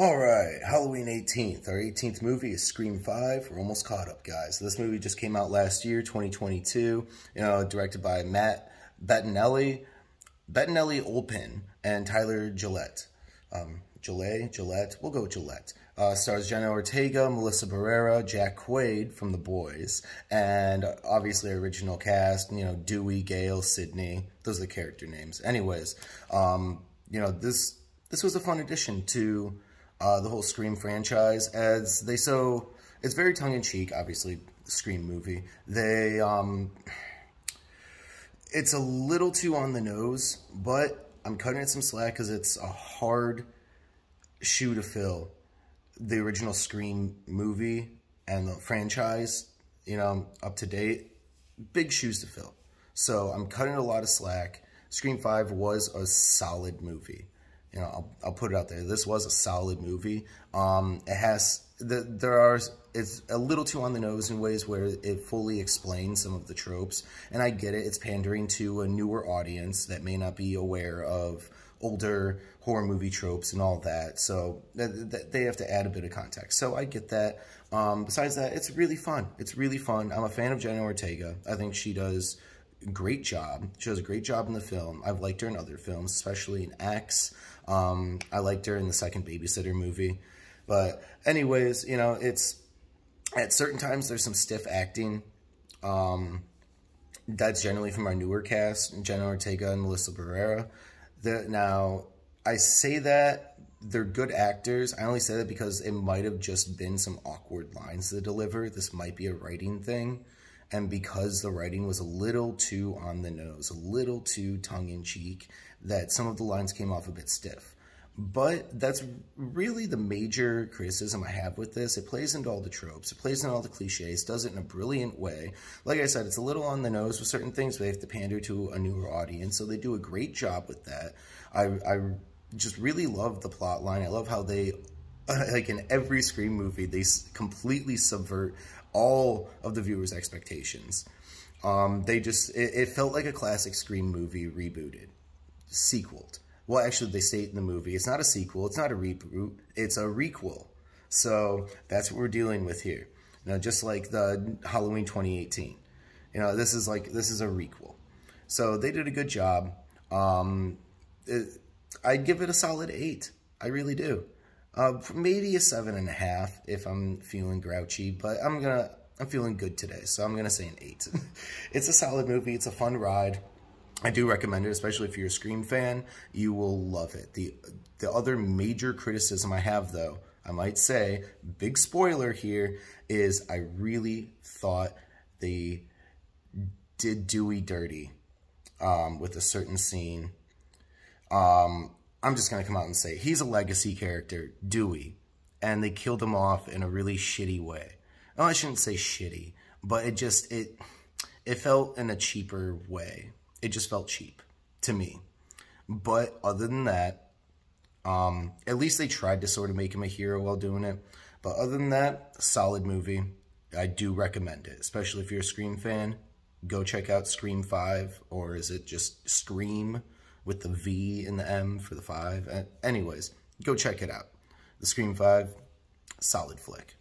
All right, Halloween 18th. Our 18th movie is Scream 5. We're almost caught up, guys. This movie just came out last year, 2022. You know, directed by Matt Bettinelli, Bettinelli Olpin, and Tyler Gillett. Um, Gillette, Gillette, we'll go with Gillette. Uh, stars Jenna Ortega, Melissa Barrera, Jack Quaid from The Boys, and obviously original cast, you know, Dewey, Gale, Sidney. Those are the character names. Anyways, um, you know, this this was a fun addition to uh, the whole Scream franchise, as they so it's very tongue in cheek. Obviously, Scream movie. They um, it's a little too on the nose, but I'm cutting it some slack because it's a hard shoe to fill. The original Scream movie and the franchise, you know, up to date, big shoes to fill. So I'm cutting a lot of slack. Scream 5 was a solid movie you know, I'll, I'll put it out there. This was a solid movie. Um, it has, the, there are, it's a little too on the nose in ways where it fully explains some of the tropes. And I get it. It's pandering to a newer audience that may not be aware of older horror movie tropes and all that. So th th they have to add a bit of context. So I get that. Um, besides that, it's really fun. It's really fun. I'm a fan of Jenna Ortega. I think she does great job. She does a great job in the film. I've liked her in other films, especially in X. Um, I liked her in the second Babysitter movie. But anyways, you know, it's at certain times there's some stiff acting. Um, that's generally from our newer cast, Jenna Ortega and Melissa Barrera. The, now, I say that they're good actors. I only say that because it might have just been some awkward lines to deliver. This might be a writing thing and because the writing was a little too on the nose, a little too tongue-in-cheek, that some of the lines came off a bit stiff. But that's really the major criticism I have with this. It plays into all the tropes. It plays into all the cliches, does it in a brilliant way. Like I said, it's a little on the nose with certain things, but they have to pander to a newer audience, so they do a great job with that. I, I just really love the plot line. I love how they like in every Scream movie, they completely subvert all of the viewers' expectations. Um, they just, it, it, felt like a classic Scream movie rebooted, sequeled. Well, actually, they state in the movie, it's not a sequel, it's not a reboot, it's a requel. So that's what we're dealing with here. You know, just like the Halloween 2018. You know, this is like, this is a requel. So they did a good job. Um, it, I'd give it a solid eight. I really do. Uh, maybe a seven and a half if I'm feeling grouchy, but I'm gonna I'm feeling good today, so I'm gonna say an eight. it's a solid movie. It's a fun ride. I do recommend it, especially if you're a Scream fan. You will love it. The the other major criticism I have, though, I might say, big spoiler here, is I really thought they did Dewey dirty um, with a certain scene. Um, I'm just going to come out and say he's a legacy character, Dewey, and they killed him off in a really shitty way. Oh, I shouldn't say shitty, but it just it it felt in a cheaper way. It just felt cheap to me. But other than that, um, at least they tried to sort of make him a hero while doing it. But other than that, solid movie. I do recommend it, especially if you're a Scream fan. Go check out Scream 5, or is it just Scream? With the V in the M for the 5. Uh, anyways, go check it out. The Scream 5, solid flick.